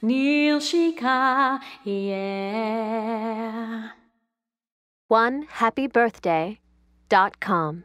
Neil Shika, yeah. One happy birthday dot com.